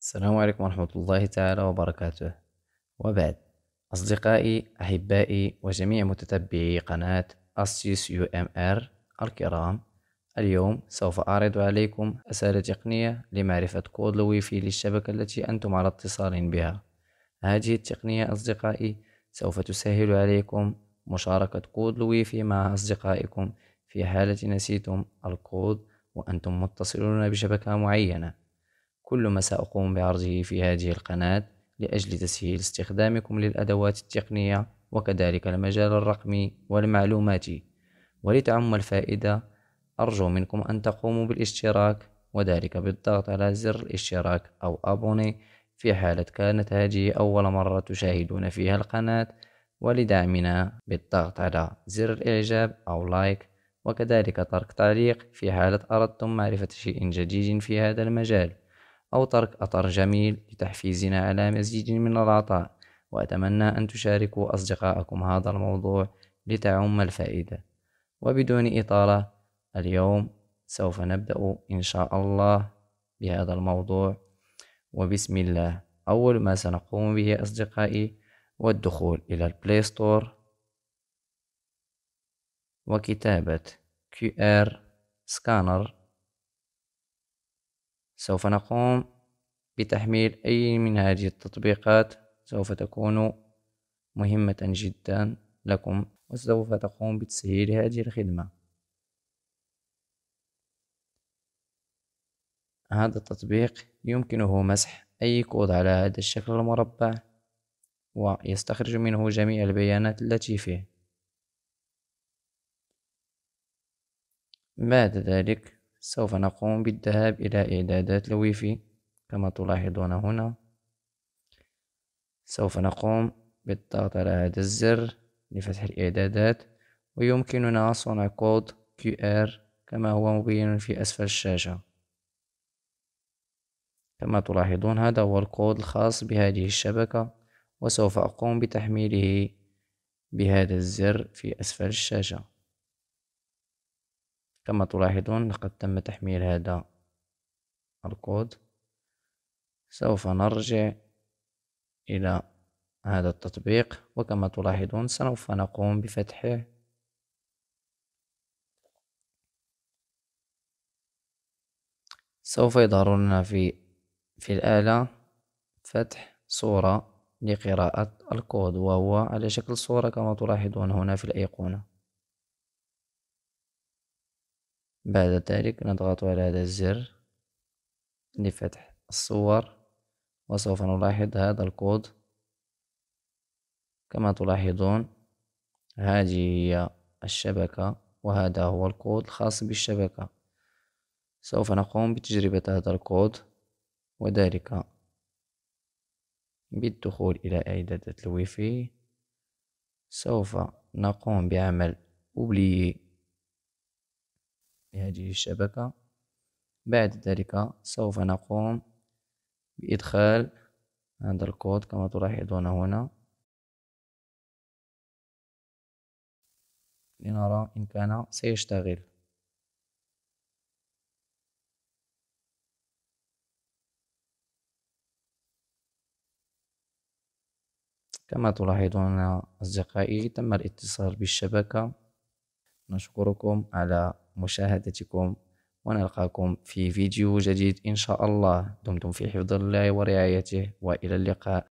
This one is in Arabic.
السلام عليكم ورحمة الله تعالى وبركاته. وبعد أصدقائي أحبائي وجميع متتبعي قناة أستيس UMR الكرام اليوم سوف أعرض عليكم أسئلة تقنية لمعرفة code ال wifi للشبكة التي أنتم على اتصال بها. هذه التقنية أصدقائي سوف تسهل عليكم مشاركة code ال wifi مع أصدقائكم في حالة نسيتم الكود وأنتم متصلون بشبكة معينة. كل ما سأقوم بعرضه في هذه القناة لأجل تسهيل استخدامكم للأدوات التقنية وكذلك المجال الرقمي والمعلوماتي ولتعم الفائدة أرجو منكم أن تقوموا بالاشتراك وذلك بالضغط على زر الاشتراك أو أبوني في حالة كانت هذه أول مرة تشاهدون فيها القناة. ولدعمنا بالضغط على زر الإعجاب أو لايك وكذلك ترك تعليق في حالة أردتم معرفة شيء جديد في هذا المجال أو ترك أثر جميل لتحفيزنا على مزيد من العطاء وأتمنى أن تشاركوا أصدقائكم هذا الموضوع لتعم الفائدة. وبدون إطالة اليوم سوف نبدأ إن شاء الله بهذا الموضوع. وبسم الله أول ما سنقوم به أصدقائي والدخول إلى ال Play Store وكتابة QR سكانر سوف نقوم بتحميل أي من هذه التطبيقات. سوف تكون مهمة جدا لكم وسوف تقوم بتسهيل هذه الخدمة. هذا التطبيق يمكنه مسح أي كود على هذا الشكل المربع ويستخرج منه جميع البيانات التي فيه. بعد ذلك سوف نقوم بالذهاب إلى إعدادات الويفي كما تلاحظون هنا. سوف نقوم بالضغط على هذا الزر لفتح الإعدادات ويمكننا صنع code QR كما هو مبين في أسفل الشاشة. كما تلاحظون هذا هو الكود الخاص بهذه الشبكة وسوف أقوم بتحميله بهذا الزر في أسفل الشاشة. كما تلاحظون لقد تم تحميل هذا الكود. سوف نرجع إلى هذا التطبيق وكما تلاحظون سوف نقوم بفتحه. سوف يظهر لنا في في الآلة فتح صورة لقراءة الكود وهو على شكل صورة كما تلاحظون هنا في الأيقونة. بعد ذلك نضغط على هذا الزر لفتح الصور وسوف نلاحظ هذا الكود. كما تلاحظون هذه هي الشبكة وهذا هو الكود الخاص بالشبكة. سوف نقوم بتجربة هذا الكود وذلك بالدخول إلى إعدادات الويفي سوف نقوم بعمل oublier لهذه الشبكة. بعد ذلك سوف نقوم بإدخال هذا الكود كما تلاحظون هنا. لنرى إن كان سيشتغل. كما تلاحظون أصدقائي تم الاتصال بالشبكة. نشكركم على مشاهدتكم ونلقاكم في فيديو جديد إن شاء الله. دمتم في حفظ الله ورعايته وإلى اللقاء.